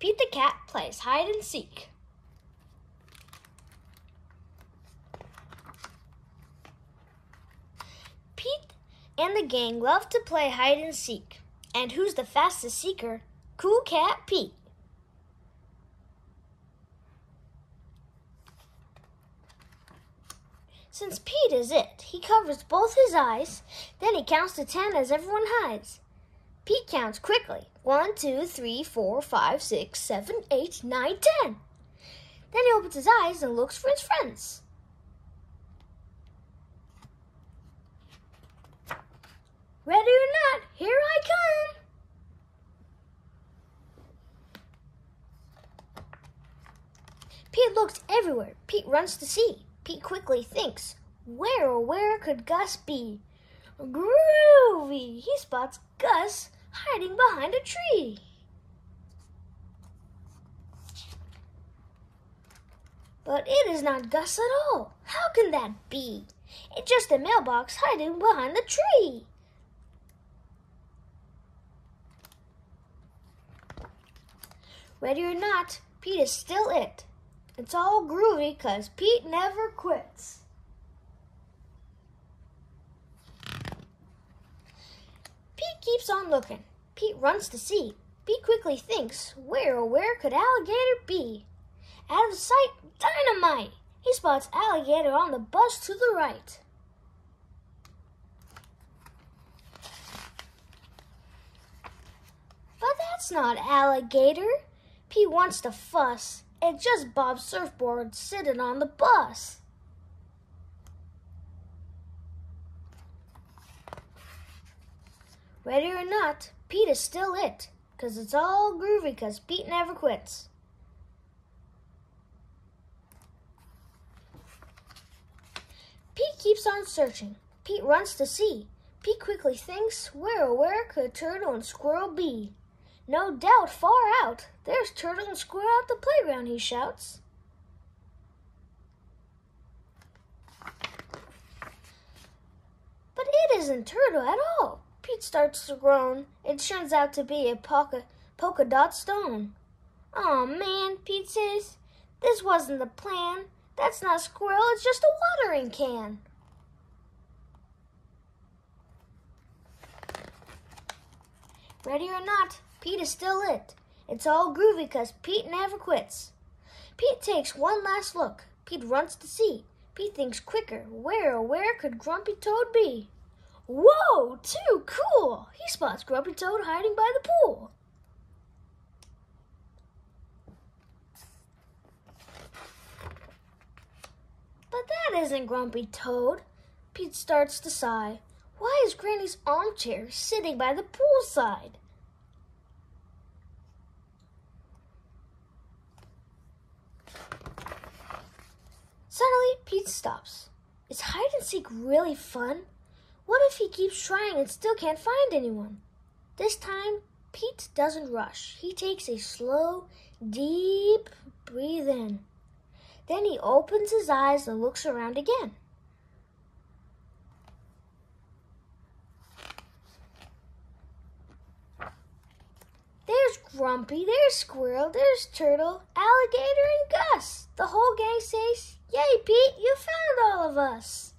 Pete the cat plays hide and seek. Pete and the gang love to play hide and seek. And who's the fastest seeker? Cool Cat Pete. Since Pete is it, he covers both his eyes, then he counts to ten as everyone hides. Pete counts quickly. One, two, three, four, five, six, seven, eight, nine, ten. Then he opens his eyes and looks for his friends. Ready or not, here I come. Pete looks everywhere. Pete runs to see. Pete quickly thinks, where or where could Gus be? Groovy! Spots Gus hiding behind a tree. But it is not Gus at all. How can that be? It's just a mailbox hiding behind the tree. Ready or not, Pete is still it. It's all groovy because Pete never quits. Pete on looking. Pete runs to see. Pete quickly thinks, where or where could Alligator be? Out of sight, dynamite! He spots Alligator on the bus to the right. But that's not Alligator. Pete wants to fuss. It's just Bob's surfboard sitting on the bus. Ready or not, Pete is still it, 'cause it's all groovy 'cause Pete never quits. Pete keeps on searching. Pete runs to see. Pete quickly thinks, where oh where could Turtle and Squirrel be? No doubt far out, there's Turtle and Squirrel at the playground, he shouts. But it isn't Turtle at all. Pete starts to groan. It turns out to be a polka, polka dot stone. Oh man, Pete says, this wasn't the plan. That's not a squirrel, it's just a watering can. Ready or not, Pete is still it. It's all groovy because Pete never quits. Pete takes one last look. Pete runs to see. Pete thinks quicker. Where, where could Grumpy Toad be? Whoa, too cool! He spots Grumpy Toad hiding by the pool. But that isn't Grumpy Toad. Pete starts to sigh. Why is Granny's armchair sitting by the poolside? Suddenly, Pete stops. Is hide and seek really fun? What if he keeps trying and still can't find anyone? This time, Pete doesn't rush. He takes a slow, deep breathe in. Then he opens his eyes and looks around again. There's Grumpy, there's Squirrel, there's Turtle, Alligator, and Gus. The whole gang says, Yay, Pete, you found all of us.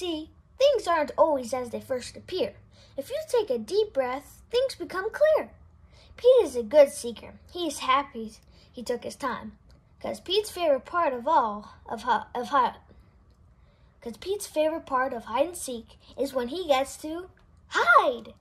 See, things aren't always as they first appear. If you take a deep breath, things become clear. Pete is a good seeker. He's happy he took his time. Because Pete's favorite part of all of of hide, because Pete's favorite part of hide and seek is when he gets to hide.